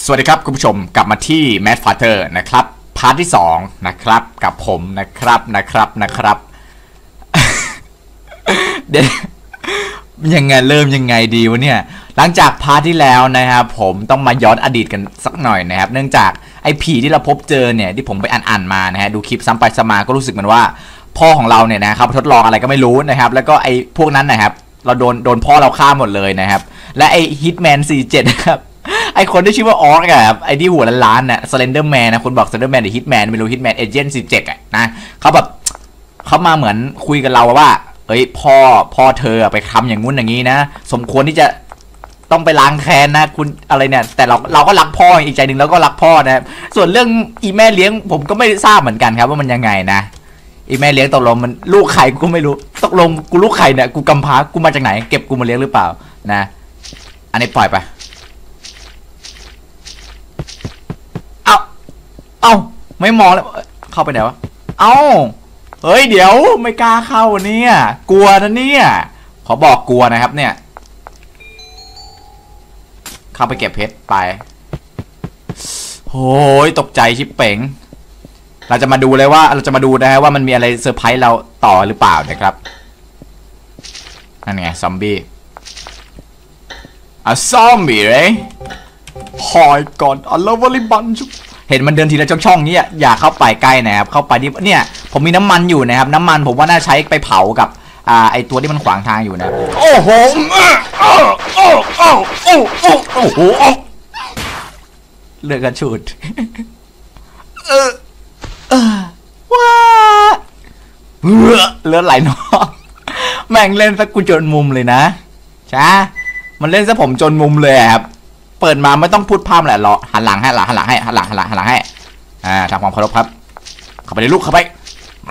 สวัสดีครับคุณผู้ชมกลับมาที่ Mad Father นะครับ part ที่ 2 นะครับกับผมนะครับนะครับนะครับ เดี๋ยวยังไงเริ่มยังไงดีวะเนี่ย หลังจาก part ที่แล้วนะครับผมต้องมาย้อนอดีตกันสักหน่อยนะครับ เนื่องจากไอ้ผีที่เราพบเจอเนี่ยที่ผมไปอ่านๆมานะฮะดูคลิปซ้ำไปซ้ำมาก็รู้สึกเหมือนว่า พ่อของเราเนี่ยนะครับทดลองอะไรก็ไม่รู้นะครับ แล้วก็ไอ้พวกนั้นนะครับ เราโดนโดนพ่อเราฆ่าหมดเลยนะครับ และไอ้ Hitman 47นะครับ ไอ้คนที่ชื่อว่า Ogre อะครับไอ้ที่หัวล้านๆน่ะ Slender Man นะคนบอก Slender Man หรือ Hitman ไม่รู้ Hitman Agent สิบเจ็ดอะนะเขาแบบเขามาเหมือนคุยกับเราว่าเอ้ยพ่อพ่อเธอไปทำอย่างงู้นอย่างนี้นะ สมควรที่จะต้องไปล้างแค้นนะ คุณอะไรเนี่ย แต่เราเราก็รักพ่ออีกใจหนึ่งเราก็รักพ่อนะ ส่วนเรื่องอีแม่เลี้ยง ผมก็ไม่ทราบเหมือนกันครับ ว่ามันยังไงนะอีแม่เลี้ยงตกลงมันลูกใครกูไม่รู้ตกลงกูลูกใครเนี่ยกูกำพร้ากูมาจากไหน เก็บกูมาเลี้ยงหรือเปล่านะ อันนี้ปล่อยไป เอา เอาไม่มองแล้วเอ้ยเข้าไปไหนวะเอาเฮ้ยเดี๋ยวไม่กล้าเข้าเนี่ย กลัวนะเนี่ยขอบอกกลัวนะครับเนี่ย เข้าไปเก็บเพชรไปโอ้ยตกใจชิบเป๋งเราจะมาดูเลยว่าเราจะมาดูนะฮะว่ามันมีอะไรเซอร์ไพรส์เราต่อหรือเปล่านะครับนั่นไงซอมบี้อะซอมบี้เลยหอยก่อนอัลลวลิบันชุ เห็นมันเดินทีละช่องๆนี้อย่าเข้าไปใกล้นะครับเข้าไปที่เนี่ยผมมีน้ำมันอยู่นะครับ น้ำมันผมว่าน่าใช้ไปเผากับอ่าไอตัวที่มันขวางทางอยู่นะโอ้โหโอ้โอ้โอ้โอ้โอ้โอ้โหเลือดกระชุดเออเออว้าเลือดเลือดไหลนองแม่งเล่นสักกูจนมุมเลยนะช้ามันเล่นซะผมจนมุมเลยอะครับ เปิดมาไม่ต้องพูดพร่ำแหละรอหันหลังให้หลังหันหลังให้หันหลังหันหลังหันหลังให้อ่าทำความเคารพครับ เข้าไปในลูกเข้าไป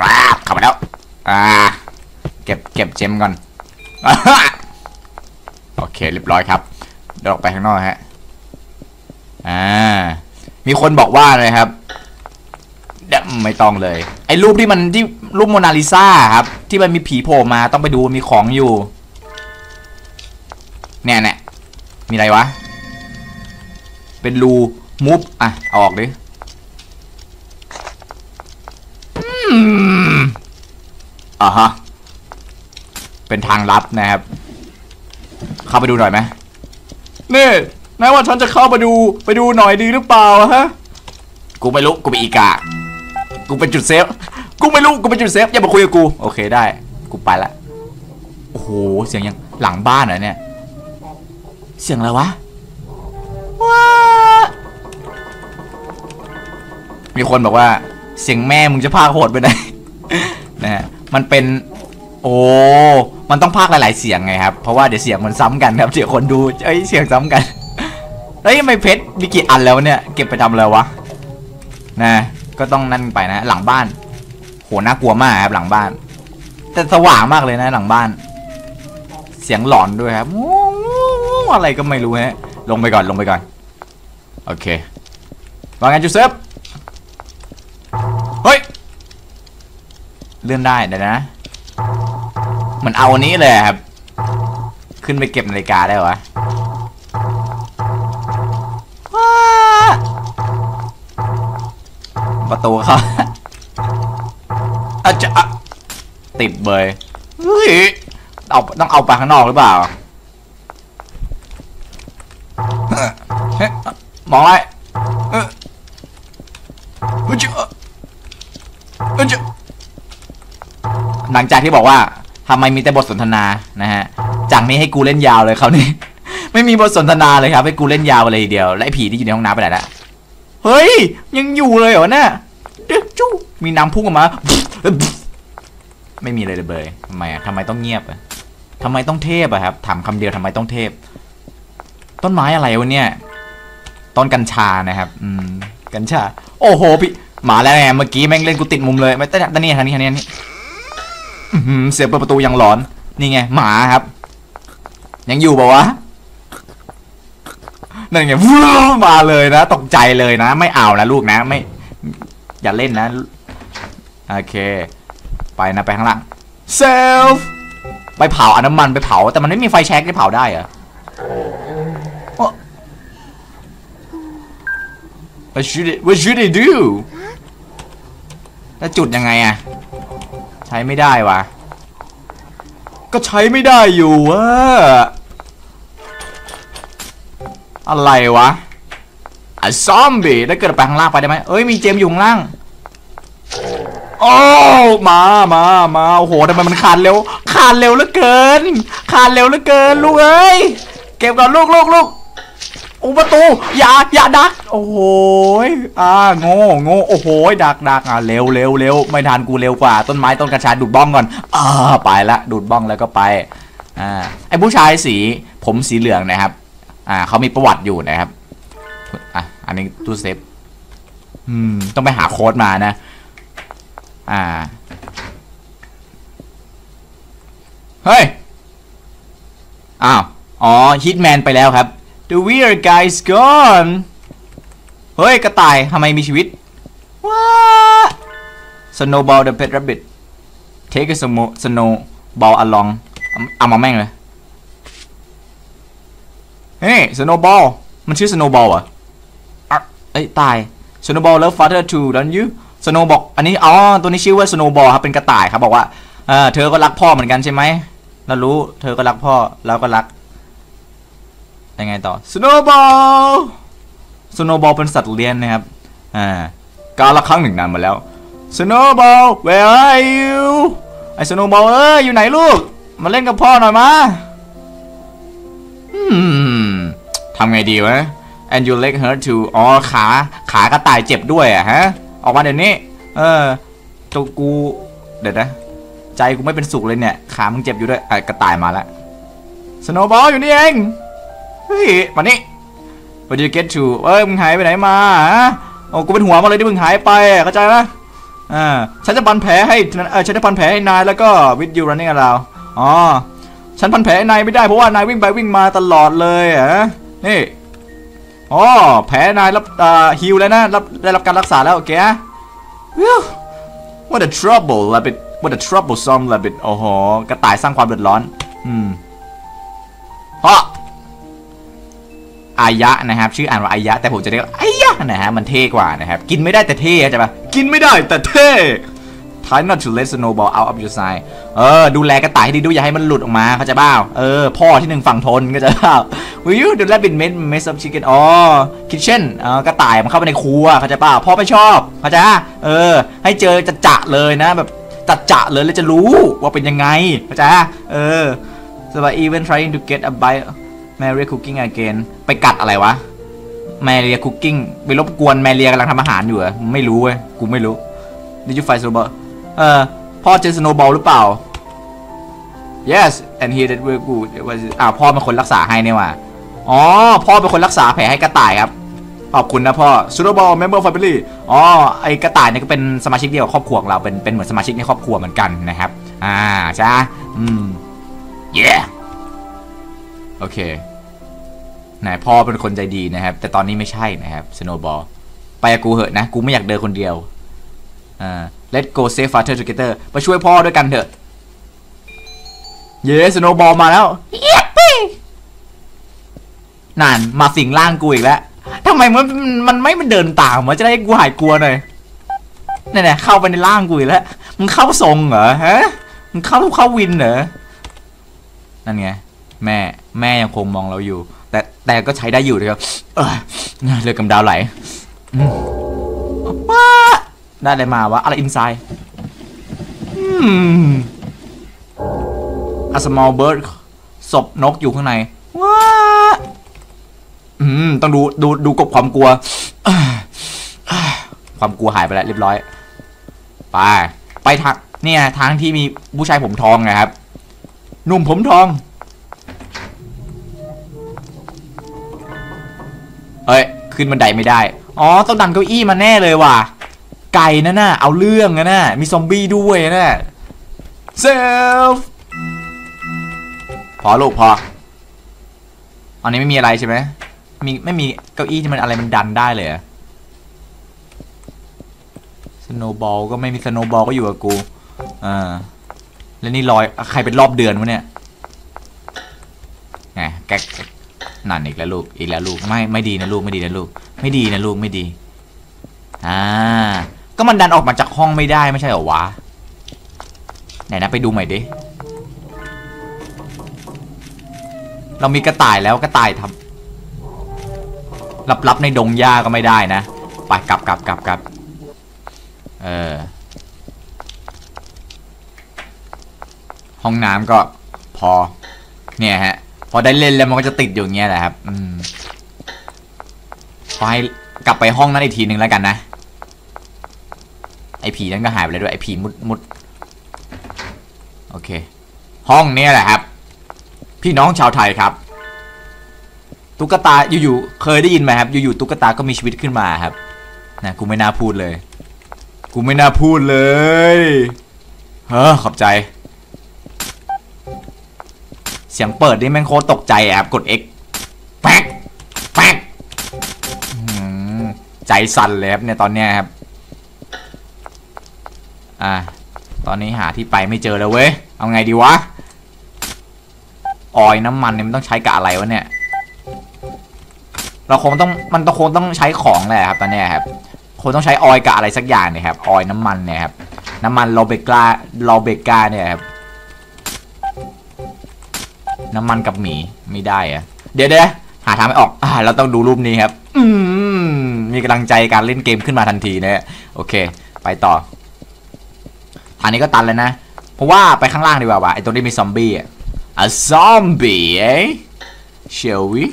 ราบเข้าไปแล้ว อ่า เก็บเก็บเจมก่อนโอเคเรียบร้อยครับเดินออกไปข้างนอกฮะอ่ามีคนบอกว่าเลยครับเดี๋ยวไม่ต้องเลย ไอ้รูปที่มันที่รูปโมนาลิซาครับ ที่มันมีผีโผล่มาต้องไปดูมีของอยู่ เนี่ยเนี่ยมีอะไรวะ เป็นรูมุฟอะออกดิอืมอ่าฮะ เป็นทางลับนะครับ เข้าไปดูหน่อยไหมนี่นายว่าฉันจะเข้าไปดูไปดูหน่อยดีหรือเปล่าฮะ กูไม่รู้ กูเป็นอีกา กูเป็นจุดเซฟ กูไม่รู้ กูเป็นจุดเซฟ อย่ามาคุยกับกู โอเคได้ กูไปละ โอ้โห เสียงยังหลังบ้านเหรอเนี่ย เสียงอะไรวะ มีคนบอกว่าเสียงแม่มึงจะพากโหดไปไหนนะฮะมันเป็น โอ้มันต้องพากหลาย ๆ เสียงไงครับ เพราะว่าเดี๋ยวเสียงมันซ้ำกันครับเดี๋ยวคนดูเอ้ยเสียงซ้ำกันเฮ้ยทำไม่เพชรมีกี่อันแล้วเนี่ยเก็บไปทำอะไรวะนะก็ต้องนั่นไปนะ หลังบ้าน โหน่ากลัวมากครับหลังบ้าน แต่สว่างมากเลยนะ หลังบ้าน เสียงหลอนด้วยครับอะไรก็ไม่รู้ฮะลงไปก่อนลงไปก่อน โอเคว่าไงจูเซฟเฮ้ย เลื่อนได้เดี๋ยวนะมือนเอาอันนี้เลยครับ ขึ้นไปเก็บนาฬิกาได้เหรอวะประตูเขาอาจจะอะติดเบยเฮ้ยเอาต้องเอาไปข้างนอกหรือเปล่า มองอะไรเออเฮ้ยเจ้าเฮ้ยเจ้าหลังจากที่บอกว่าทำไมมีแต่บทสนทนานะฮะจากนี้ให้กูเล่นยาวเลยเขาวนี่ไม่มีบทสนทนาเลยครับให้กูเล่นยาวเลยทีเดียวและไอ้ผีที่อยู่ในห้องน้ำไปไหนละเฮ้ย ยังอยู่เลยเหรอเนี่ยเด็กจู้มีน้ำพุ่งออกมา ไม่มีเลยเลยเบยทำไมอะทำไมต้องเงียบอะทำไมต้องเทพอะครับ ถามคำเดียวทำไมต้องเทพ ต้นไม้อะไรวะเนี่ย ต้นกัญชานะครับ อืม กัญชา โอ้โหพี่มาแล้วไงเมื่อกี้แม่งเล่นกูติดมุมเลยไม่แต่แต่นี่ทางนี้ทางนี้ทางนี้เสียงเปิดประตูยังหลอน นี่ไง หมาครับ ยังอยู่ปะวะนั่นไงมาเลยนะตกใจเลยนะ ไม่เอานะลูกนะ ไม่ อย่าเล่นนะ โอเค ไปนะไปข้างล่างเซลฟไปเผาอน้ำมันไปเผา แต่มันไม่มีไฟแช็กที่เผาได้เห what should it what should I do แล้วจุดยังไงอะใช้ไม่ได้วะก็ใช้ไม่ได้อยู่อะอะไรวะอะซอมบี้แล้วเกิดไปข้างล่างไปได้ไหมเอ้ยมีเจมส์อยู่ข้างล่างโอ้มามามาโอ้โหทำไมมันคานเร็วคานเร็วเหลือเกินคานเร็วเหลือเกินลูกเอ้ยเก็บก่อนลูกลูกลูก โอ้ประตูอย่าอย่าดัก โอ้โหยอ่าโง่โง่โอ้โหยดักดักอะเร็วเร็วเร็วไม่ทันกูเร็วกว่า ต้นไม้ต้นกระชายดูดบ้องก่อนอ่าไปละดูดบ้องแล้วก็ไปอ่าไอ้ผู้ชายสีผมสีเหลืองนะครับ อ่าเขามีประวัติอยู่นะครับอะอันนี้ตู้เซฟอืมต้องไปหาโค้ดมานะ อ่าเฮ้ยอ้าวอ๋อฮิตแมนไปแล้วครับ The weird guy is gone เฮ้ย กระต่ายทำไมมีชีวิตว้า Snowball the pet rabbit take a snow- snowball along เอามาแม่งเลย เฮ้ย Snowball มันชื่อ Snowball อะเอ้ย ตาย Snowball love father too don't you Snow บอกอันนี้อ๋อตัวนี้ชื่อว่า Snowball ครับเป็นกระต่ายครับบอกว่าเออเธอก็รักพ่อเหมือนกันใช่ไหมเรารู้เธอก็รักพ่อเราก็รัก ยังไงต่อ Snowball Snowball เป็นสัตว์เลี้ยงนะครับ อ่า การละครั้งหนึ่งนานมาแล้ว Snowball where are you ไอ้ Snowball เอ้ยอยู่ไหนลูก มาเล่นกับพ่อหน่อยมาอืมทำไงดีวะ and your leg hurt too อ๋อขา ขากระต่ายเจ็บด้วยอะฮะ ออกมาเดี๋ยวนี้ เออตัวกู เดี๋ยวนะ ใจกูไม่เป็นสุขเลยเนี่ย ขามึงเจ็บอยู่ด้วยอะกระต่ายมาแล้ว Snowball อยู่นี่เองเฮ้ยมานี่ Where did you get to เอ้ยมึงหายไปไหนมาฮะโอ้กูเป็นหัวมาเลยที่มึงหายไปเข้าใจไหมอ่าฉันจะพันแผลให้เออฉันจะพันแผลให้นายแล้วก็ with you running around อ๋อฉันพันแผลให้นายไม่ได้เพราะว่านายวิ่งไปวิ่งมาตลอดเลยอะนี่อ๋อแผลนายรับอ่าฮิวแล้วนะรับได้รับการรักษาแล้วโอเคอะวิว What a trouble rabbit What a troublesome rabbit โอ้โหกระต่ายสร้างความเดือดร้อน อืมเพราะ อายะนะครับ ชื่ออ่านว่าอายะ แต่ผมจะเรียกอายะนะฮะมันเท่กว่านะครับ กินไม่ได้แต่เท่เข้าใจปะกินไม่ได้แต่เท่ Try not to let snowball out of your sight เออ ดูแลกระต่ายให้ดีดูอย่าให้มันหลุดออกมาเข้าใจเปล่าเออ พ่อที่หนึ่งฝั่งทนเข้าใจเปล่า Will you the rabbit made mess of chicken อ๋อ kitchen เออกระต่ายมันเข้าไปในครัวเข้าใจปล่าพ่อไม่ชอบเข้าใจะเออ ให้เจอจะจะเลยนะ แบบจะจะเลยแล้วจะรู้ว่าเป็นยังไงเข้าใจะเออ so even trying to get a bite Mary cooking again ไปกัดอะไรวะแมรียคุกกิ้งไปรบกวนแมรียกำลังทำอาหารอยู่เหรอไม่รู้เว้ยกูไม่รู้ Did you find snowball เออพ่อเจอ snowball หรือเปล่า Yes and he did very good It was อ้าพ่อเป็นคนรักษาให้เนี่ยว่ะอ๋อพ่อเป็นคนรักษาแผลให้กระต่ายครับขอบคุณนะพ่อ snowball member family อ๋อไอกระต่ายเนี่ยก็เป็นสมาชิกเดียวกับครอบครัวของเราเป็นเป็นเหมือนสมาชิกในครอบครัวเหมือนกันนะครับ อ่าใช่อืม yeah โอเค ไหนพ่อเป็นคนใจดีนะครับ แต่ตอนนี้ไม่ใช่นะครับ Snowball ไปกับกูเหอะนะ กูไม่อยากเดินคนเดียวอ่า Let's go save father together มาช่วยพ่อด้วยกันเถอะ เย้ Snowball มาแล้วนั่นมาสิงร่างกูอีกแล้วทำไมมันมันไม่มันเดินตามมันจะได้กูหายกลัวหน่อยนี่นๆเข้าไปในร่างกูอีกแล้วมึงเข้าทรงเหรอฮะมึงเข้าเข้าวินเหรอนั่นไงแม่แม่ยังคงมองเราอยู่ แต่แต่ก็ใช้ได้อยู่นะครับเออเลือดกำดาวไหลอืมว้าได้อะไรมาวะอะไรอินไซด์อืม A small bird ศพนกอยู่ข้างในว้าอืม ต้องดูดูดูกบความกลัว ความกลัวหายไปแล้วเรียบร้อย ไป ไปทางเนี่ยทางที่มีผู้ชายผมทองไงครับ หนุ่มผมทอง เอ้ยขึ้นบันไดไม่ได้ อ๋อต้องดันเก้าอี้มาแน่เลยว่ะ ไก่นั่นน่ะเอาเรื่องนะน่ะมีซอมบี้ด้วยนะเซฟพอลูกพอ อันนี้ไม่มีอะไรใช่ไหมมีไม่มีเก้าอี้ที่มันอะไรมันดันได้เลยสโนบอลก็ไม่มีสโนบอลก็อยู่กับกูอ่าแล้วนี่ลอยใครเป็นรอบเดือนวะเนี่ยไงแก๊ก นั่นอีกแล้วลูกอีกแล้วลูกไม่ไม่ดีนะลูกไม่ดีนะลูก ไม่ดีนะลูกไม่ดีอ่าก็มันดันออกมาจากห้องไม่ได้ไม่ใช่เหรอวะไหนนะไปดูใหม่ดิเรามีกระต่ายแล้วกระต่ายทำลับๆในดงหญ้าก็ไม่ได้นะไปกลับกลับกลับกลับเออห้องน้ำก็พอเนี่ยฮะ พอได้เล่นแล้วมันก็จะติดอยู่เงี้ยแหละครับ อืมไปกลับไปห้องนั้นอีกทีหนึ่งแล้วกันนะ ไอผีนั่นก็หายไปเลยด้วยไอผีมุดมุดโอเค ห้องเนี้ยแหละครับ พี่น้องชาวไทยครับ ตุ๊กตาอยู่ๆเคยได้ยินไหมครับ อยู่ๆตุ๊กตาก็มีชีวิตขึ้นมาครับนะกูไม่น่าพูดเลย กูไม่น่าพูดเลย เฮ้อขอบใจ สียงเปิดนี่แม่งโคตรตกใจแอบกด X แป๊กแป๊กใจสั่นเลยครับเนี่ยตอนเนี้ยครับ อ่า ตอนนี้หาที่ไปไม่เจอแล้วเว้ย เอาไงดีวะ ออยน้ำมันเนี่ยมันต้องใช้กับอะไรวะเนี่ย เราคงต้องมันต้องคงต้องใช้ของแหละครับ ตอนเนี้ยครับคงต้องใช้ออยกับอะไรสักอย่างเนี่ยครับ ออยน้ำมันเนี่ยครับ น้ำมันโลเบกาโลเบกาเนี่ยครับ น้ำมันกับหมีไม่ได้อะเดี๋ยวเดี๋ยวหาทางไม่ออกอ่าเราต้องดูรูปนี้ครับอืมมีกำลังใจการเล่นเกมขึ้นมาทันทีนะฮะโอเค ไปต่อทางนี้ก็ตันเลยนะ เพราะว่าไปข้างล่างดีกว่าวะไอ้ตรงนี้มีซอมบี้อะ a zombie เอ้ shall we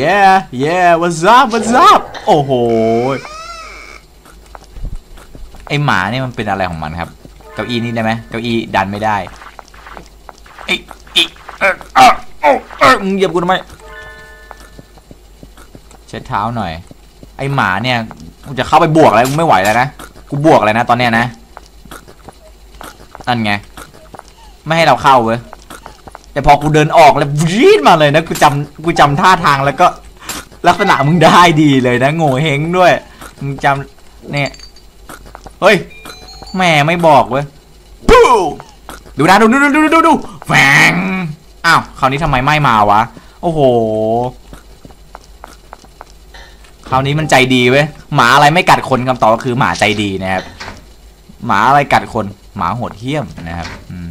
yeah yeah what's up what's up โอ้โหไอหมาเนี่ยมันเป็นอะไรของมันครับ เก้าอี้นี่ได้ไหมเก้าอี้ดันไม่ได้ไอ เออเออเออเออมึงเหยียบกูทำไมเช็ดเท้าหน่อย ไอหมาเนี่ยกูจะเข้าไปบวกอะไรกูไม่ไหวแล้วนะกูบวกอะไรนะ ตอนเนี้ยนะนั่นไง ไม่ให้เราเข้าเว้ยแต่พอกูเดินออกแล้ววีดมาเลยนะกูจำกูจำท่าทางแล้วก็ ลักษณะมึงได้ดีเลยนะโง่เฮงด้วยมึงจำเนี่ยเฮ้ยแม่ไม่บอกเว้ยปูดูนะดูดูดูดูดูดูแฝง อ้าวคราวนี้ทำไมไม่มาวะ โอ้โห คราวนี้มันใจดีเว้ย หมาอะไรไม่กัดคนคำตอบก็คือหมาใจดีนะครับ หมาอะไรกัดคน หมาโหดเหี้ยมนะครับอืม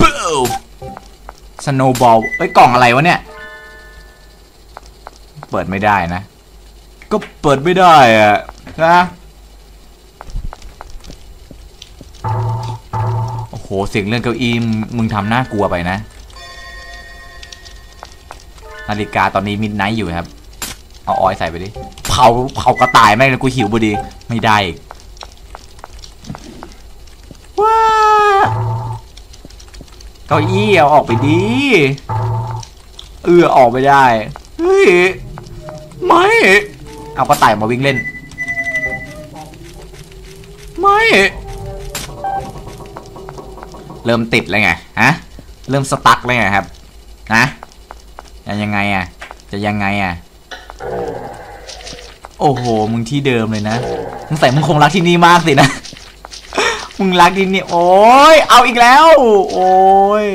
ป Snowball เอ้ยกล่องอะไรวะเนี่ย เปิดไม่ได้นะ ก็เปิดไม่ได้อะนะ โหเสียงเรื่องเก้าอี้มึงทำน่ากลัวไปนะ นาฬิกาตอนนี้ midnight อยู่ครับ เอาออยใส่ไปดิ เผาเผากระต่ายแม่งเลยกูหิวพอดี ไม่ได้อีกว้าเก้าอี้เอาออกไปดีเออออกไม่ได้ เฮ้ย ไม่ เอากระต่ายมาวิ่งเล่น เริ่มติดแล้วไงฮะเริ่มสตั๊กแล้วไงครับนะจะยังไงอะ จะยังไงอะ โอ้โห มึงที่เดิมเลยนะมึงใส่มึงคงรักที่นี่มากสินะ มึงรักที่นี่ โอ้ย เอาอีกแล้ว โอ้ย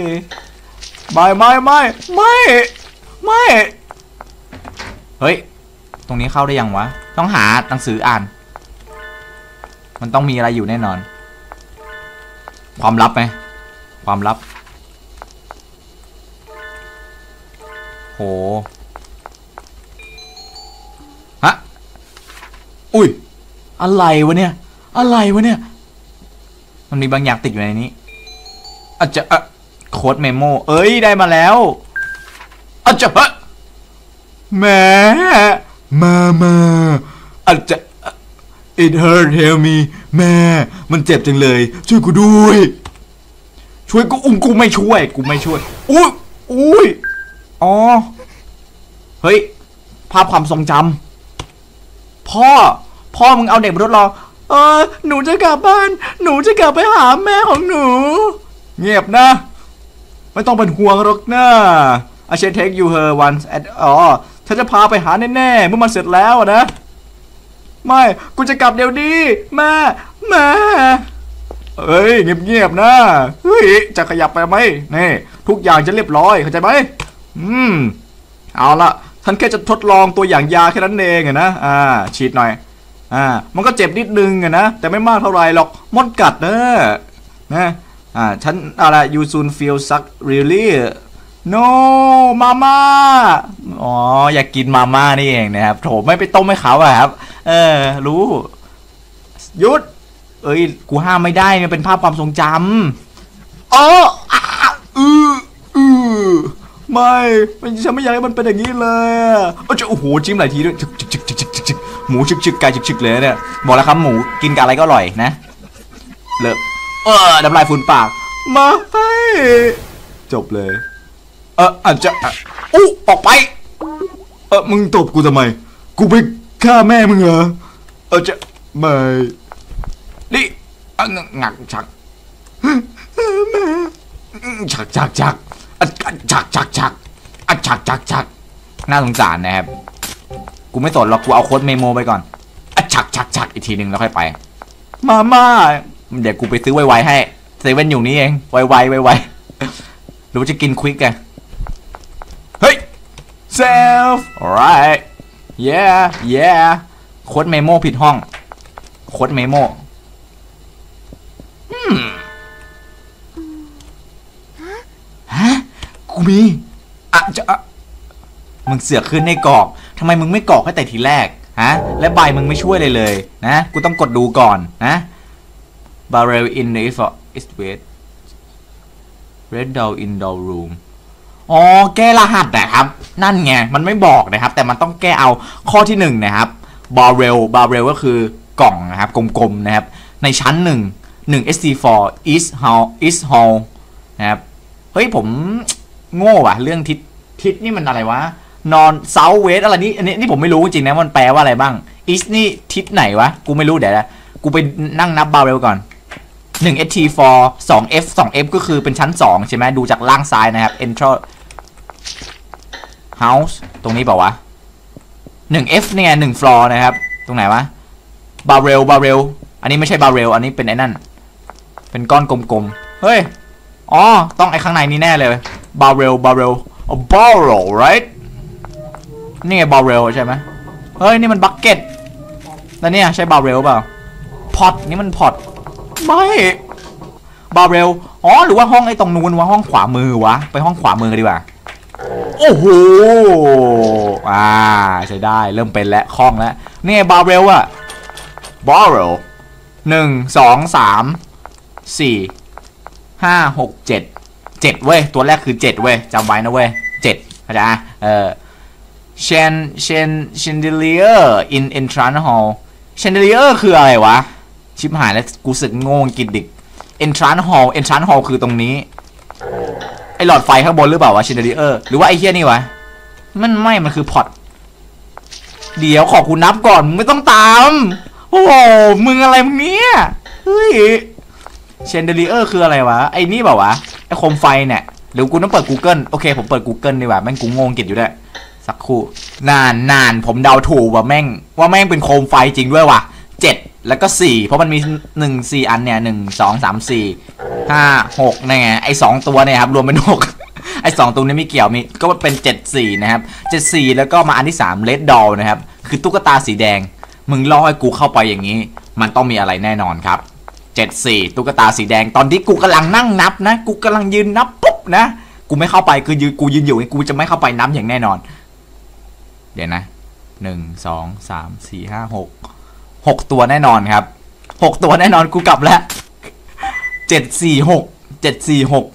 ไม่ไม่ไม่ไม่ไม่ เฮ้ย ตรงนี้เข้าได้ยังวะ ต้องหาหนังสืออ่าน มันต้องมีอะไรอยู่แน่นอน ความลับไหม ความลับ โห ฮะ อุ้ย อะไรวะเนี่ย อะไรวะเนี่ย มันมีบางอย่างติดอยู่ในนี้ อาจจะอะโค้ดเมโม เอ้ย ได้มาแล้ว อาจจะฮะแม่มามาอาจจะ it hurt help me แม่ มันเจ็บจังเลย ช่วยกูด้วย ช่วยกูอุ้มกูไม่ช่วย กูไม่ช่วย อุ้ยอุ้ยอ๋อ เฮ้ย ภาพความทรงจำพ่อ พ่อมึงเอาเด็กมาทดลอเออ หนูจะกลับบ้าน หนูจะกลับไปหาแม่ของหนู เงียบนะ ไม่ต้องเป็นห่วงหรอกนะ I shall take you her once at อ๋อฉันจะพาไปหาแน่ๆ เมื่อมันเสร็จแล้วนะ ไม่ กูจะกลับเดี๋ยวนี้แม่แม่ เอ้ยเงียบๆนะเฮ้ยจะขยับไปไหมนี่ทุกอย่างจะเรียบร้อยเข้าใจไหมอืมเอาละฉันแค่จะทดลองตัวอย่างยาแค่นั้นเองอะนะอ่าฉีดหน่อยอ่ามันก็เจ็บนิดนึงอะนะแต่ไม่มากเท่าไหรหรอกมดกัดเนอะนะอ่าฉันอะไร you soon feel suck really no มาม่าอ๋ออยากกินมาม่านี่เองนะครับโถไม่ไปต้มให้เขาอะครับ เออรู้หยุด เอ้ย กูห้ามไม่ได้มันเป็นภาพความทรงจำอ๋ออ่าอืออือไม่มันฉันไม่อยากให้มันเป็นอย่างนี้เลยอะเอ้ยจะโอ้โหจิ้มหลายทีด้วยชึกชึกชึกชึกชึกชึกชึกหมูชึกชึกไก่ชึกชึกเลยเนี่ยบอกแล้วครับหมูกินกับอะไรก็อร่อยนะเลิกเออน้ำลายฝุ่นปาก มาให้จบเลย เอออาจจะอะอู้ออกไป เออมึงตบกูทำไม กูไปฆ่าแม่มึงเหรอเออจะไม่ นี่อะงงักชักแม่ชักชักชักชักชักชักชักชักชักน่าสงสารนะครับ กูไม่สนหรอกกูเอาโค้ดเมโมไปก่อนชักชักชักอีกทีหนึ่งแล้วค่อยไป มาม่าเดี๋ยวกูไปซื้อไวๆให้เซเว่นอยู่นี่เองไวๆไวๆหรือว่าจะกินควิกกันเฮ้ย self alright yeah yeah โค้ดเมโมผิดห้องโค้ดเมโม ฮะกูมีอะจะอะมึงเสือกขึ้นในกรอกทำไมมึงไม่กรอกให้แต่ทีแรกฮะและใบมึงไม่ช่วยเลยเลยนะกูต้องกดดูก่อนนะ barrel in the east west red door in door room อ๋อแก้รหัสนะครับ นั่นไง มันไม่บอกนะครับ แต่มันต้องแก้เอาข้อที่หนึ่งนะครับ barrel barrel ก็คือกล่องนะครับ กลมๆนะครับ ในชั้นหนึ่ง หนึ่ง SC4 east hall east hall นะครับ เฮ้ยผมโง่ว่ะ เรื่องทิศทิศนี่มันอะไรวะ นอน south west อะไรนี่อันนี้นี่ผมไม่รู้จริงนะมันแปลว่าอะไรบ้าง east นี่ทิศไหนวะ กูไม่รู้เดี๋ยวนะกูไปนั่งนับ barrel ก่อน1 ST4 2 F 2 F ก็คือเป็นชั้น 2 ใช่ไหมดูจากล่างซ้ายนะครับ Enter House ตรงนี้เปล่าวะ 1 F เนี่ย1 floor นะครับ ตรงไหนวะ Barrel Barrel อันนี้ไม่ใช่ Barrel อันนี้เป็นไอ้นั่น เป็นก้อนกลมๆ เฮ้ย อ๋อ ต้องไอ้ข้างในนี้แน่เลย Barrel Barrel oh, Barrel right นี่ไง Barrel ใช่ไหมเฮ้ย นี่มัน bucket แล้วเนี่ยใช่ Barrel เปล่า Pot นี่มัน pot ไม่ บาเรล อ๋อ หรือว่าห้องไอ้ตรงนู้นวะห้องขวามือวะ ไปห้องขวามือดีกว่า โอ้โห อ่าใช้ได้ เริ่มเป็นแล้วคล่องแล้ว นี่บาเรลอะบาเรลหนึ่งสองสาม สี่ห้าหกเจ็ดเจ็ดเว้ย ตัวแรกคือเจ็ดเว้ยจำไว้นะเว้ยเจ็ดเข้าใจเออเชนเชนเชนเดเลียร์ in entrance hall เชนเดเลียร์คืออะไรวะ ชิบหายแล้วกูสึกงงกินดิก entrance hall entrance hall คือตรงนี้ ไอหลอดไฟข้างบนหรือเปล่าวะ chandelier หรือว่าไอเฮียนี่วะ มันไม่ มันคือพอตเดี๋ยวขอคุณนับก่อน มึงไม่ต้องตาม โอ้โหมึงอะไรมึงเนี่ยเฮ้ย chandelier คืออะไรวะ ไอ้นี่เปล่าวะ ไอโคมไฟเนี่ยเดี๋ยวกูต้องเปิด Google โอเค ผมเปิด Google ดีกว่า แม่งกูงงกิจอยู่ด้วย สักครู่ นานนานผมเดาถูกว่าแม่ง ว่าแม่งเป็นโคมไฟจริงด้วยว่ะเจ็ดแล้วก็สี่เพราะมันมีหนึ่งสี่อันเนี่ยหนึ่งสองสามสี่ห้าหกนี่ไงไอ้สองตัวเนี่ยครับ รวมเป็นหกไอ้สองตัวนี้ไม่เกี่ยวมีก็เป็นเจ็ดสี่นะครับเจ็ดสี่แล้วก็มาอันที่สามเลดดอลนะครับ คือตุ๊กตาสีแดง มึงล่อให้กูเข้าไปอย่างนี้ มันต้องมีอะไรแน่นอนครับ เจ็ดสี่ตุ๊กตาสีแดงตอนที่กูกำลังนั่งนับนะ กูกำลังยืนนับปุ๊บนะ กูไม่เข้าไปคือยืนกูยืนอยู่กูจะไม่เข้าไปนับอย่างแน่นอน เดี๋ยวนะหนึ่งสองสามสี่ห้าหกหกตัวแน่นอนครับหกตัวแน่นอนกูกลับแล้วเจ็ดสี่หกเจ็ดสี่หก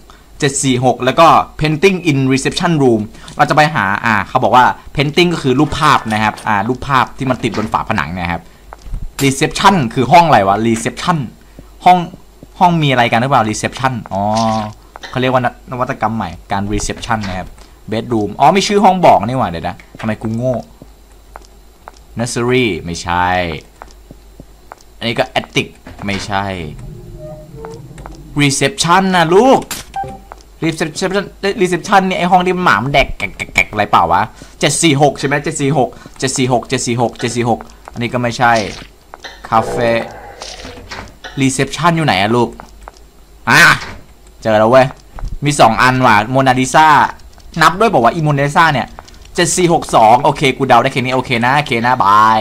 เจ็ดสี่หกแล้วก็ painting in reception room เราจะไปหาอ่าเขาบอกว่า painting ก็คือรูปภาพนะครับอ่ารูปภาพที่มันติดบนฝาผนังนะครับ reception คือห้องอะไรวะ reception ห้องห้องมีอะไรกันหรือเปล่า reception อ๋อเขาเรียกว่านวัตกรรมใหม่การ reception นะครับ bedroom อ๋อไมีชื่อห้องบอกนี่หว่าเดี๋ยวนะทำไมกูโง่ nursery ไม่ใช่ อันนี้ก็ attic ไม่ใช่ reception นะลูก reception reception เนี่ยไอห้องที่หมามันแดกแกกแกกอะไรเปล่าวะ746ใช่ไหม746 746 746 746อันนี้ก็ไม่ใช่คาเฟ่ reception อยู่ไหนอะลูก อะ เจอแล้วเว้ย มีสองอันว่ะโมนาลิซานับด้วยบอกว่าอีโมนาลิซาเนี่ยเจ็ดสี่หกสองโอเค กูเดาได้แค่นี้ โอเคนะ โอเคนะ บาย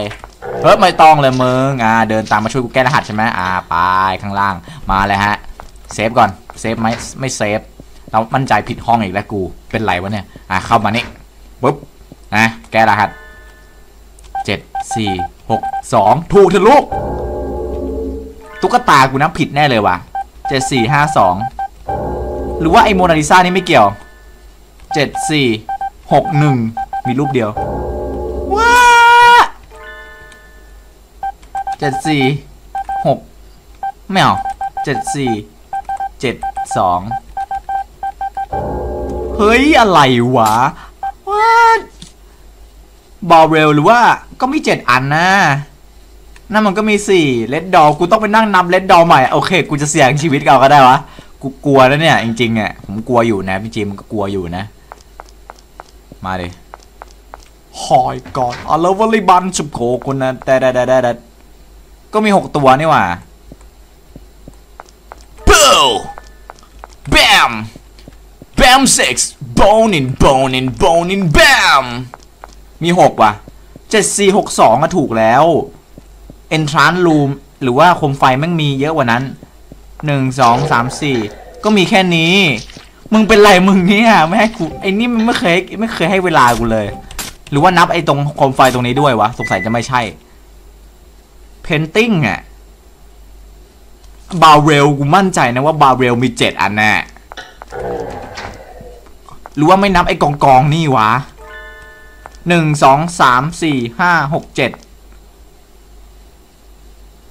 เฮ้ย ไม่ต้องเลยมึง อ่า เดินตามมาช่วยกูแก้รหัสใช่ไหมอ่า ไปข้างล่าง มาเลยฮะ save ก่อน save ไหมไม่ save เรามั่นใจผิดห้องอีกแล้วกู เป็นไรวะเนี่ย อ่าเข้ามานี่ปุ๊บ นะ แก้รหัสเจ็ดสี่หกสองถูกเถอะลูก ตุ๊กตากูนับผิดแน่เลยว่ะเจ็ดสี่ห้าสองหรือว่าไอ้โมนาลิซานี่ไม่เกี่ยวเจ็ดสี่หกหนึ่งมีรูปเดียวว้าเจ็ดสี่หกไม่เอาเจ็ดสี่เจ็ดสองเฮ้ย อะไรวะว้าบอเรลหรือว่าก็มีเจ็ดอันนะ นั่นมันก็มีสี่เลดดอกูต้องไปนั่งนับเลดดอใหม่โอเค กูจะเสี่ยงชีวิตเอาก็ได้วะกูกลัวแล้วเนี่ยจริงๆอะผมกลัวอยู่นะพี่จีมก็กลัวอยู่นะ มาดิหอยก่อนอาลวอลิบันชุบโคคนนะแต่แต่แต่แต่ก็มีหกตัวนี่หว่าปูแบมแบม six boning boning boning bam มีหกว่ะเจ็ดสี่หกสองก็ถูกแล้ว entrance room หรือว่าโคมไฟแม่งมีเยอะกว่านั้นหนึ่งสองสามสี่ก็มีแค่นี้ มึงเป็นไรมึงเนี่ยไม่ให้กูไอ้นี่มันไม่เคยไม่เคยให้เวลากูเลย หรือว่านับไอ้ตรงโคมไฟตรงนี้ด้วยวะสงสัยจะไม่ใช่ painting อะบาเรลกูมั่นใจนะว่าบาเรลมีเจ็ดอันแน่หรือว่าไม่นับไอ้กองกองนี่วะหนึ่งสองสามสี่ห้าหกเจ็ด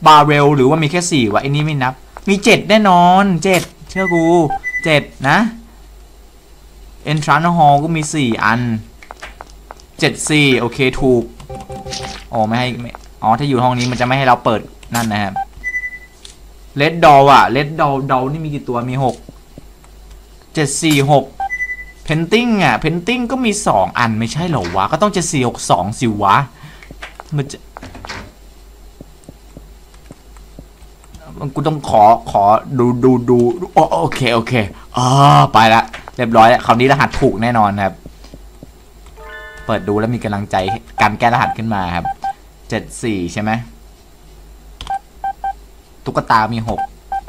บาเรลหรือว่ามีแค่สี่วะไอ้นี่ไม่นับ มีเจ็ดแน่นอนเจ็ดเชื่อกูเจ็ดนะ entrance hall ก็มีสี่อันเจ็ดสี่โอเคถูกอ๋อไม่ให้อ๋อถ้าอยู่ห้องนี้มันจะไม่ให้เราเปิดนั่นนะครับ red doll อะ red doll doll นี่มีกี่ตัวมีหกเจ็ดสี่หก painting อะ painting ก็มีสองอันไม่ใช่เหรอวะ ก็ต้องเจ็ดสี่หกสองสิวะมันจะมัน กูต้องขอขอดูดูดูโอเคโอเคอ๋อไปละเรียบร้อยแล้วคราวนี้รหัสถูกแน่นอนครับ เปิดดูแล้วมีกำลังใจการแก้รหัสขึ้นมาครับเจ็ดสี่ใช่ไหมตุ๊กตามีหก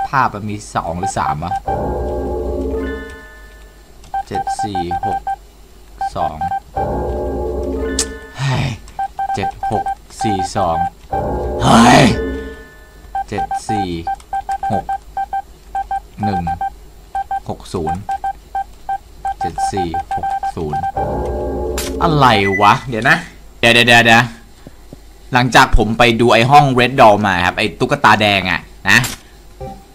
ภาพมันมีสองหรือสามวะเจ็ดสี่หกสองเฮ้ยเจ็ดหกสี่สองเฮ้ย สี่หกหนึ่งหกศูนย์เจ็ดสี่หกศูนย์อะไรวะ เดี๋ยวนะ เดี๋ยวเดี๋ยวเดี๋ยวเดี๋ยวหลังจากผมไปดูไอ้ห้อง Red Doll มาครับ ไอ้ตุ๊กตาแดงอะนะ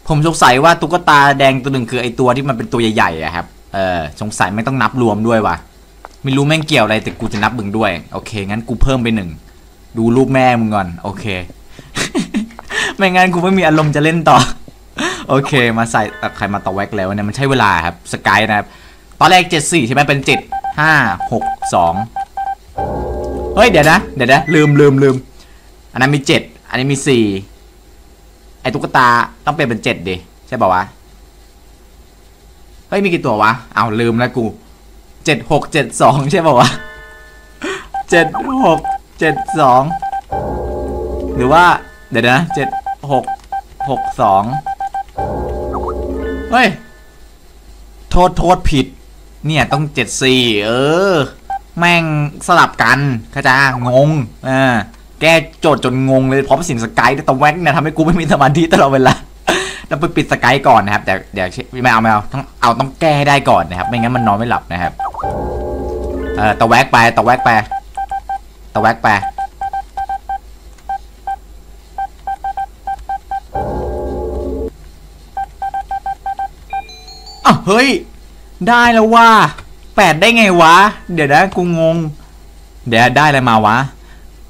ผมสงสัยว่าตุ๊กตาแดงตัวหนึ่งคือไอ้ตัวที่มันเป็นตัวใหญ่ๆอะครับ เออ สงสัยไม่ต้องนับรวมด้วยวะไม่รู้แม่งเกี่ยวอะไรแต่กูจะนับมึงด้วย โอเค งั้นกูเพิ่มไปหนึ่ง ดูรูปแม่มึงก่อน โอเค ไม่งั้นกูไม่มีอารมณ์จะเล่นต่อ โอเค มาใส่ใครมาต่อแว็กแล้วเนี่ยมันใช้เวลาครับสกายนะครับ ตอนแรกเจ็ดสี่ใช่ไหมเป็นเจ็ดห้าหกสองเฮ้ย เดี๋ยวนะ เดี๋ยวนะลืมลืมลืมอันนั้นมีเจ็ดอันนี้มีสี่ไอตุ๊กตาต้องเป็นเป็นเจ็ดดิใช่ป่าวะ เฮ้ย มีกี่ตัววะ เอาลืมแล้วกูเจ็ดหกเจ็ดสองใช่ป่าวะเจ็ดหกเจ็ดสองหรือว่า เดี๋ยวนะเจ็ด หกหกสองเฮ้ย โทษโทษผิด เนี่ยต้องเจ็ดสี่เออ แม่งสลับกันข้าจปะงงอ่าแก้โจทย์จนงงเลยเพราะเสียงสกายแต่ตะแว็กเนี่ยทำให้กูไม่มีสมาธิตลอดเวลาต้องไปปิดสกายก่อนนะครับแต่เดี๋ยวไม่เอาไม่เอาต้องเอาต้องแก้ให้ได้ก่อนนะครับ ไม่งั้นมันนอนไม่หลับนะครับ เออตะแวกไปตะแวกไปตะแวกไป อ้าวเฮ้ย ได้แล้วว่าแปดได้ไงวะ เดี๋ยวนะกูงง เดี๋ยวได้อะไรมาวะ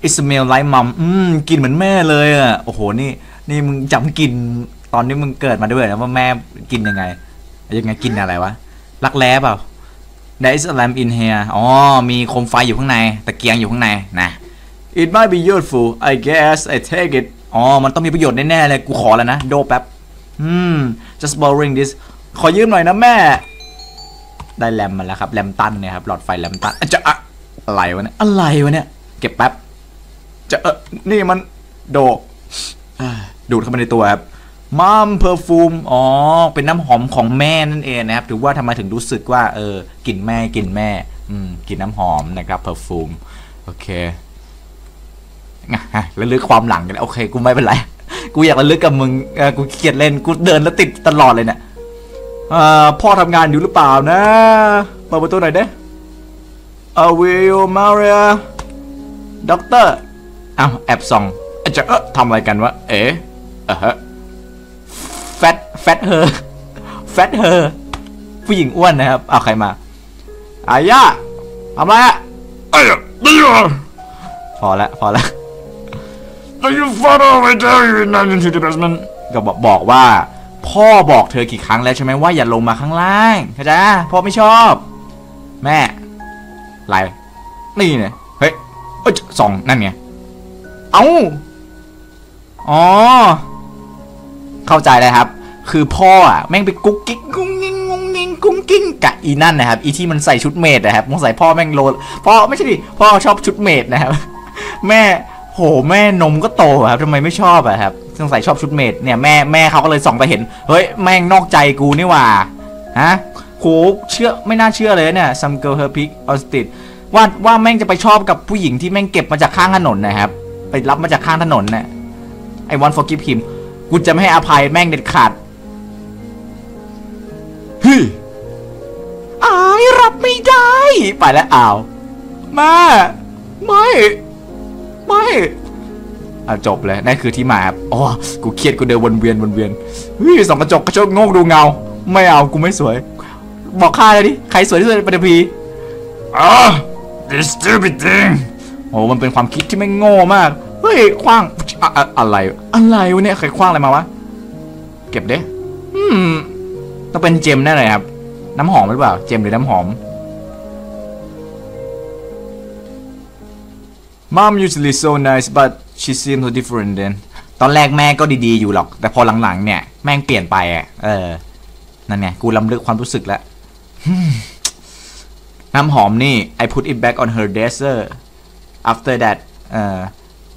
It smell like mom อืมกลินเหมือนแม่เลยอะโอ้โหนี่ นี่มึงจำกลินตอนนี้มึงเกิดมาด้วยนะว่าแม่กินยังไง ยังไงกินอะไรวะ รักแร้เปล่า There is a lamp in here อ๋อ มีโคมไฟอยู่ข้างใน ตะเกียงอยู่ข้างในนะ It might be useful I guess I take it อ๋อ มันต้องมีประโยชน์แน่ๆเลย กูขอแล้วนะ โดแป๊บ อืม just borrowing this ขอยืมหน่อยนะแม่ ได้ lamp มาแล้วครับ lantern เนี่ยครับหลอดไฟ lantern จะอะอะไรวะเนี่ยอะไรวะเนี่ยเก็บแป๊บจะเออนี่มันโดกดูดเข้าไปในตัวครับ mom perfume อ๋อ เป็นน้ำหอมของแม่นั่นเองนะครับถือว่าทำไมถึงรู้สึกว่า เออกลิ่นแม่กลิ่นแม่ อืมกลิ่นน้ำหอมนะครับ perfume โอเคอะระลึกความหลังกัน โอเค กูไม่เป็นไร กูอยากระลึกกับมึงกูเกียจเล่น กูเดินแล้วติดตลอดเลยเนี่ย อพ่อทำงานอยู่หรือเปล่านะเปิดประตูหน่อยเด้อเวิลมาเรียด็อกเตอร์อ้าวแอบส่องจะเออทำอะไรกันวะ เอ๋เออฮะแฟตแฟตเฮอแฟตเฮอผู้หญิงอ้วนนะครับเอาใครมาอาย่าทำไรอะไอ้ดีวะพอละพอละ Now you follow my diary in 1920 basement ก็บอกว่า พ่อบอกเธอกี่ครั้งแล้วใช่ไหมว่าอย่าลงมาข้างล่างเข้าใจปะพ่อไม่ชอบ แม่ไรนี่เนี่ยเฮ้ยเอ้ยสองนั่นไงเอ้าอ๋อเข้าใจเลยครับ คือพ่ออะแม่งไปกุ๊กกิ๊กกุ้งยิงงุ้งยิงกุ้งกิ้งกะอีนั่นนะครับอีที่มันใส่ชุดเมดนะครับมงใส่พ่อแม่งโลพ่อไม่ใช่ดิพ่อชอบชุดเมดนะครับ แม่ หแม่นมก็โตครับทำไมไม่ชอบอะครับสงสัยชอบชุดเมดเนี่ยแม่แม่เขาก็เลยส่องไปเห็น เฮ้ย แม่งนอกใจกูนี่หว่าฮะโหเชื่อไม่น่าเชื่อเลยเนี่ย some girl her pick on street ว่าว่าแม่งจะไปชอบกับผู้หญิงที่แม่งเก็บมาจากข้างถนนนะครับ ไปรับมาจากข้างถนนน่ะไอ want forgive him กูจะไม่ให้อภัยแม่งเด็ดขาดเฮ้ยอายรับไม่ได้ ไปแล้วอ้าวแม่ไม่ ไม่อะจบเลยนั่นคือที่มาครับอ๋อกูเครียดกูเดินวนเวียนวนเวียนเฮ้ยสองกระจกกระจกโงกดูเงา ไม่เอากูไม่สวย บอกข้าเลยดิใครสวยที่สุดในปัตตภี Ah, this stupid thing. โอ้มันเป็นความคิดที่ไม่โง่มาก เฮ้ยคว้างอะอะอะไร อะไรวะเนี่ยใครคว้างอะไรมาวะ เก็บเด้อืมต้องเป็นเจมแน่เลยครับ น้ำหอมหรือเปล่า เจมหรือน้ำหอม Mom usually so nice but she seems so different then ตอนแรกแม่ก็ดีๆอยู่หรอก แต่พอหลังๆ เนี่ย แม่งเปลี่ยนไปอะ เออ นั่นไง กูลำลึกความรู้สึกแล้วน้ำหอมนี่ I put it back on her dresser after that เออ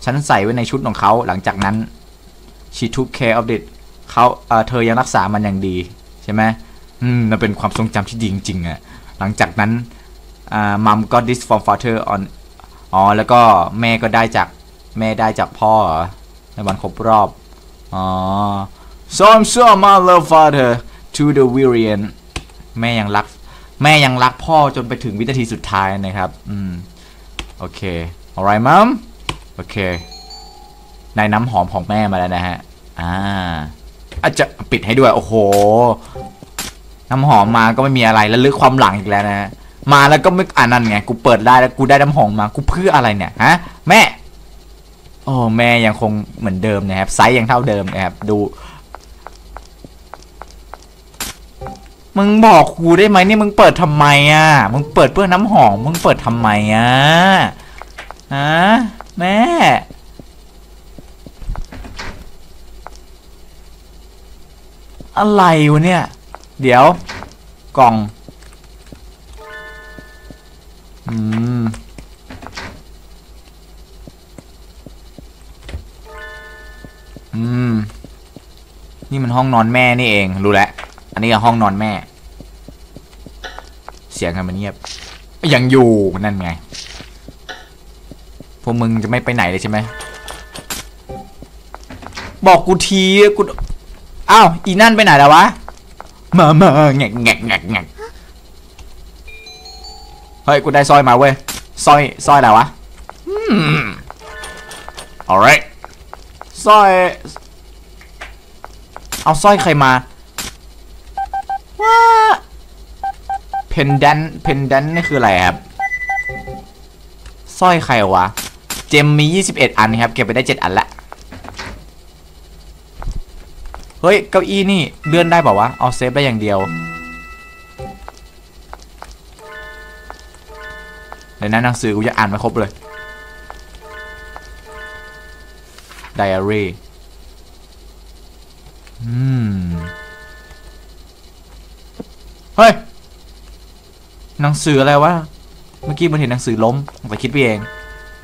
ฉันใส่ไว้ในชุดของเขา หลังจากนั้น she took care of it เขาเออเธอยังรักษามันอย่างดี ใช่ไหมอืมมันเป็นความทรงจำที่ดีจริงๆอะหลังจากนั้นอ่า mom got this from father on อ๋อแล้วก็แม่ก็ได้จากแม่ได้จากพ่อในวันครบรอบอ๋อ so I'm sure my love father to the very end แม่ยังรัก แม่ยังรักพ่อจนไปถึงวินาทีสุดท้ายนะครับ อืม โอเค alright mom โอเค ในน้ำหอมของแม่มาแล้วนะฮะ อ่าอาจจะปิดให้ด้วย โอ้โห น้ำหอมมาก็ไม่มีอะไรแล้วลึกความหลังอีกแล้วนะฮะ มาแล้วก็ไม่อ่านั่นไงกูเปิดได้แล้วกูได้น้ำหอมมากูเพื่ออะไรเนี่ยฮะแม่โอ้แม่ยังคงเหมือนเดิมนะครับไซส์ยังเท่าเดิมนะครับดู มึงบอกกูได้ไหมนี่มึงเปิดทำไมอะมึงเปิดเพื่อน้ำหอมมึงเปิดทำไมอะฮะแม่อะไรวะเนี่ย เดี๋ยวกล่อง อืมอืม นี่มันห้องนอนแม่นี่เอง รู้แล้ว อันนี้ก็ห้องนอนแม่ เสียงกันมันเงียบ ยังอยู่นั่นไง พวกมึงจะไม่ไปไหนเลยใช่ไหม บอกกูทีกู อ้าว อีนั่นไปไหนแล้ววะ มามาแงกแงกแงกแงก เฮ้ย กูได้สร้อยมาเว้ยสร้อยสร้อยอะไรวะอืม alright สร้อย เอาสร้อยใครมาว่าเพนดันเพนดันนี่คืออะไรครับสร้อยใครวะ เจมมี 21 อันครับ เก็บไปได้ 7 อันละเฮ้ย เก้าอี้นี่เลื่อนได้เปล่าวะ เอาเซฟได้อย่างเดียว เดี๋ยนะหนังสือกูจะอ่านไม่ครบเลยไดอารี่อืม เฮ้ย หนังสืออะไรวะ เมื่อกี้มันเห็นหนังสือล้มไปคิดไปเอง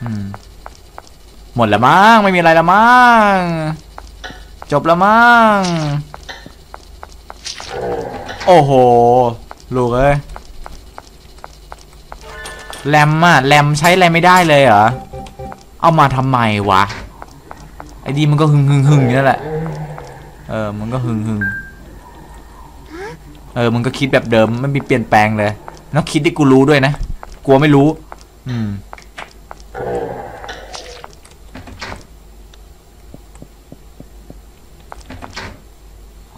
อืม หมดแล้วมั้ง ไม่มีอะไรแล้วมั้ง จบแล้วมั้ง โอ้โห ลูกเอ้ย แรมอะแรมใช้อะไรไม่ได้เลยเหรอ เอามาทำไมวะ ไอ้ดีมันก็หึงหึงหึงนี่แหละ เออ มันก็หึงหึงเออ มันก็คิดแบบเดิม ไม่มีเปลี่ยนแปลงเลยแล้วคิดที่กูรู้ด้วยนะ กลัวไม่รู้ อืม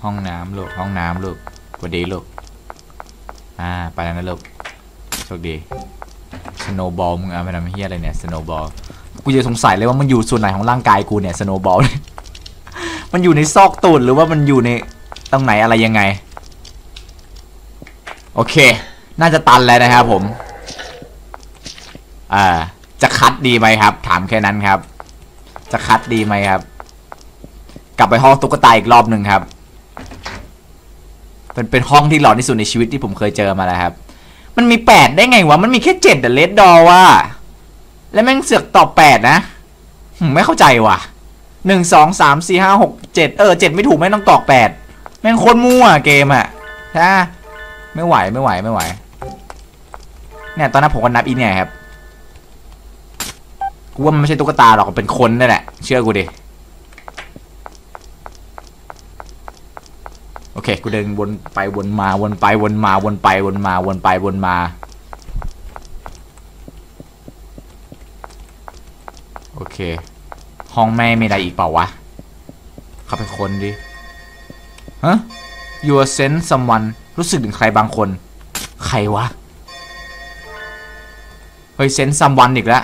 ห้องน้ำลูก ห้องน้ำลูกสวัสดีลูก อ่า ไปแล้วนะลูกโชคดี สโนบอลมึงเอาไปทำเฮียอะไรเนี่ยสโนบอลกูจะสงสัยเลยว่ามันอยู่ส่วนไหนของร่างกายกูเนี่ยสโนบอลมันอยู่ในซอกตูดหรือว่ามันอยู่ในตรงไหนอะไรยังไง โอเค น่าจะตันแล้วนะครับผมอ่าจะคัดดีไหมครับ ถามแค่นั้นครับ จะคัดดีไหมครับ กลับไปห้องตุ๊กตาอีกรอบหนึ่งครับเป็นเป็นห้องที่หลอนที่สุดในชีวิตที่ผมเคยเจอมาแล้วครับ มันมีแปดได้ไงวะ มันมีแค่เจ็ดแต่เลดดอว่ะ แล้วแม่งเสือกตอบแปดนะหึไม่เข้าใจว่ะหนึ่งสองสามสี่ห้าหกเจ็ดเออเจ็ดไม่ถูกแม่งต้องตอกแปดแม่งโคตรมั่วเกมอะใช่ปะไม่ไหวไม่ไหวไม่ไหว เนี่ยตอนนั้นผมก็นับอีเนี่ยครับกูว่ามันไม่ใช่ตุ๊กตาหรอกเป็นคนนั่นแหละ เชื่อกูดิ โอเค กูเดินวนไปวนมาวนไปวนมาวนไปวนมาวนไปวนมา โอเค ห้องแม่มีอะไรอีกเปล่าวะ เข้าไปคนดิ ฮะ you sense someone รู้สึกถึงใครบางคน ใครวะ เฮ้ย sense someone อีกแล้ว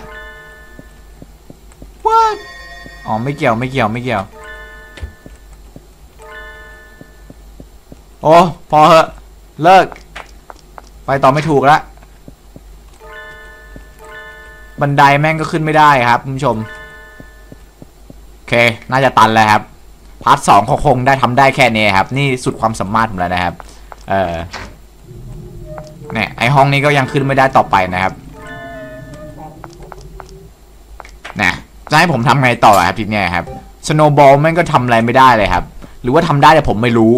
what อ๋อ ไม่เกี่ยวไม่เกี่ยวไม่เกี่ยว โอ้ พอเหอะ เลิก ไปต่อไม่ถูกล้วบันไดแม่งก็ขึ้นไม่ได้ครับคุณผู้ชม โอเค น่าจะตันแล้วครับ พาร์ทสองเขาคงได้ทำได้แค่นี้ครับ นี่สุดความสามารถผมแล้วนะครับ เออเนี่ยไอห้องนี้ก็ยังขึ้นไม่ได้ต่อไปนะครับนี่จะให้ผมทำไงต่อครับทีเนี้ยครับสโนบอลแม่งก็ทำอะไรไม่ได้เลยครับ หรือว่าทำได้แต่ผมไม่รู้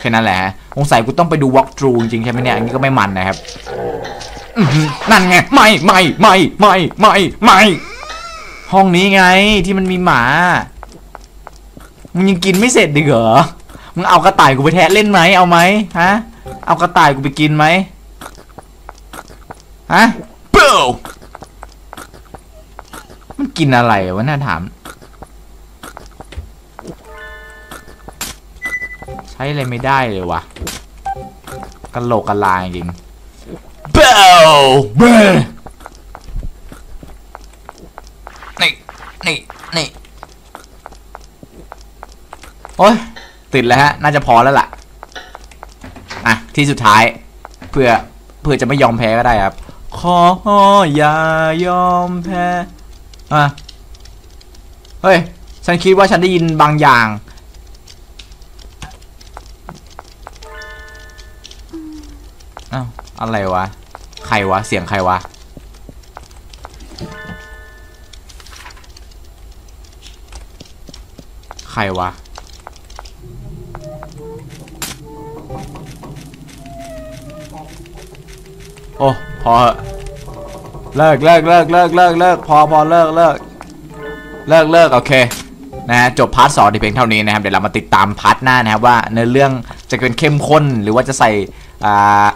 แค่นั้นแหละฮะสงสัยกูต้องไปดู walk through จริงๆใช่ไหมเนี่ยอันนี้ก็ไม่มันนะครับอื้อหือนั่นไงไม่ไม่ไม่ไม่ไม่ไม่ห้องนี้ไงที่มันมีหมามึงยังกินไม่เสร็จดิเหรอมึงเอากระต่ายกูไปแทะเล่นไหมเอาไหมฮะเอากระต่ายกูไปกินไหมฮะเปิลมันกินอะไรวะน่าถาม ช้อะไรไม่ได้เลยวะกะโหลกกะลาจริงเปิลเบลนี่นี่นี่โอ้ยติดแล้วฮะ น่าจะพอแล้วล่ะ อะ ที่สุดท้าย เพื่อเพื่อจะไม่ยอมแพ้ก็ได้ครับ ขออย่ายอมแพ้ อะ เฮ้ย ฉันคิดว่าฉันได้ยินบางอย่าง อะไรวะ ใครวะ เสียงใครวะ ใครวะ โอ้ พอเหอะเลิกเลิกเลิกเลิกเลิกเลิกพอพอเลิกเลิกเลิกเลิกโอเคนะฮะจบ part สองที่เพียงเท่านี้นะครับ เดี๋ยวเรามาติดตาม part หน้านะครับว่าเนื้อเรื่องจะเป็นเข้มข้นหรือว่าจะใส่อ่า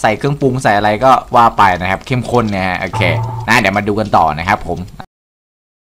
ใส่เครื่องปรุงใส่อะไรก็ว่าไปนะครับ เข้มข้นนะฮะโอเคนะเดี๋ยวมาดูกันต่อนะครับผม